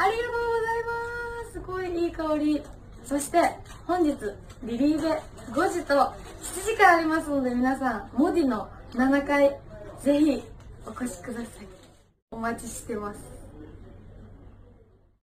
ありがとうございます。すごいいい香り。そして本日リリーベ5時と7時からありますので皆さんモディの7階ぜひお越しください。お待ちしてます。